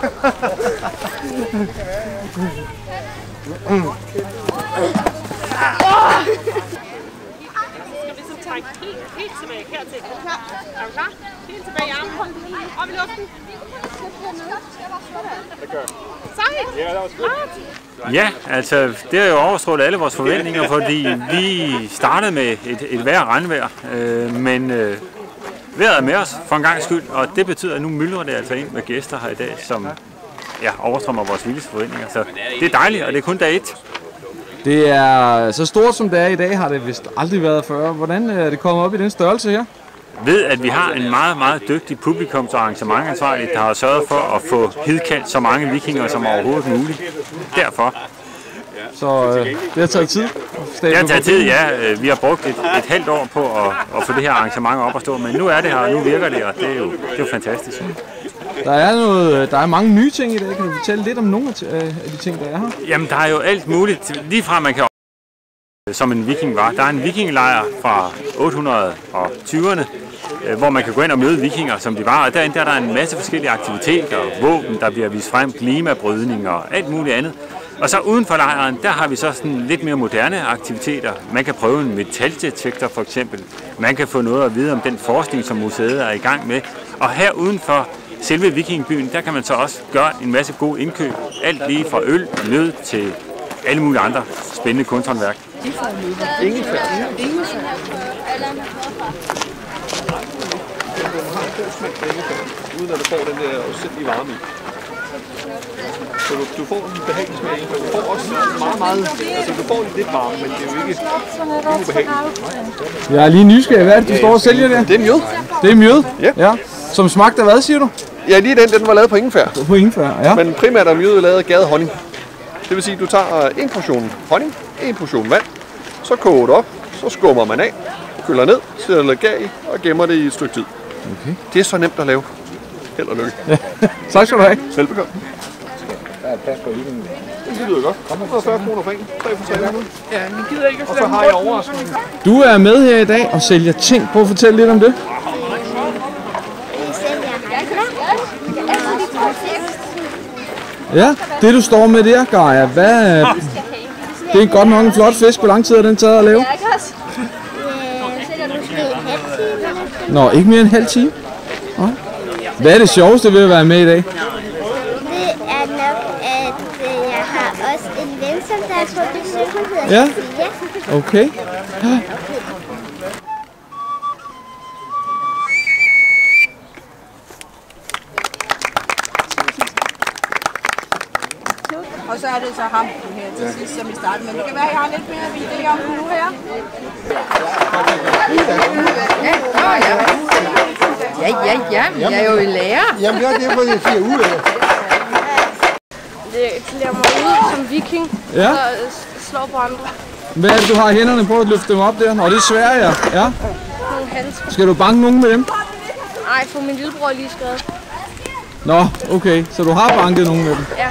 skal ligesom trække helt, helt tilbage hertil. Er du klar? Er du klar? Helt tilbage i armen. Op i luften. Sejt! Ja, det var Ja, altså det har jo overstrålet alle vores forventninger, fordi vi startede med et, et værre regnvejr, øh, men øh, vejret er med os for en gang skyld, og det betyder, at nu myldrer det altså ind med gæster her i dag, som ja, overstrømmer vores vildeste forventninger. Så det er dejligt, og det er kun dag et. Det er så stort som det er i dag, har det vist aldrig været før. Hvordan er det kommet op i den størrelse her? Ved, at vi har en meget, meget dygtig publikums- og arrangementansvarlig, der har sørget for at få hidkaldt så mange vikinger som overhovedet muligt. Derfor. Så øh, det har taget tid. Det har taget tid, ja. Øh, Vi har brugt et, et halvt år på at, at få det her arrangement op at stå, men nu er det her, og nu virker det, og det er jo, det er jo fantastisk. Der er, noget, der er mange nye ting i dag. Kan du fortælle lidt om nogle af af de ting, der er her? Jamen, der er jo alt muligt. Lige fra man kan som en viking var. Der er en vikingelejr fra 820'erne, øh, hvor man kan gå ind og møde vikinger, som de var. Og derinde der er der en masse forskellige aktiviteter, våben, der bliver vist frem, klimabrydning og alt muligt andet. Og så uden for lejren, der har vi så sådan lidt mere moderne aktiviteter. Man kan prøve en metaldetektor for eksempel. Man kan få noget at vide om den forskning, som museet er i gang med. Og her uden for selve vikingbyen, der kan man så også gøre en masse gode indkøb. Alt lige fra øl nød til alle mulige andre spændende kunsthåndværk. uden at du får den der usindelige varme i. Så du, du får en behagelig smag, men du får også meget, meget, altså du får lidt varme, men det er jo ikke ikke ubehageligt. Jeg er lige nysgerrig. Hvad er det, du står og sælger der? Det er mjød. Det er mjød? Ja. ja. Som smagte af hvad, siger du? Ja, lige den, den var lavet på ingefær. På ingefær, ja. Men primært er mjød lavet af gadet honning. Det vil sige, at du tager en portion honning, en portion vand, så koger du op, så skummer man af, køler ned, sætter lidt gas i og gemmer det i et stykke tid. Okay. Det er så nemt at lave. Held og lykke. Tak skal du have. Velbekomme. Det lyder godt. 140 kroner for en. 3 for 300. Ja, men gider ikke at Og så har jeg overraskelse. Du er med her i dag og sælger ting. Prøv at fortælle lidt om det. Ja, det du står med der, Gaia, hvad... Det er godt nok en flot fisk. Hvor lang tid har den taget at lave? Nå, ikke mere end en halv time? Nej. Hvad er det sjoveste ved at være med i dag? Det er nok, at øh, jeg har også en ven, som der er på besøg. Hun hedder Ja. Cecilia. Okay. Og så er det så ham her til sidst, som vi starter med. Det kan være, at jeg har lidt mere idé om nu her. Ja, men jeg er jo i lærer. Jamen, det er derfor, jeg siger ud af. Det klæder mig ud som viking Ja. og slår på andre. Hvad er det, du har i hænderne på at løfte dem op der? Nå, det er svært, ja. ja. Nogle handsker. Skal du banke nogen med dem? Ej, for min lillebror er lige skrevet. Nå, okay. Så du har banket nogen med dem? Ja.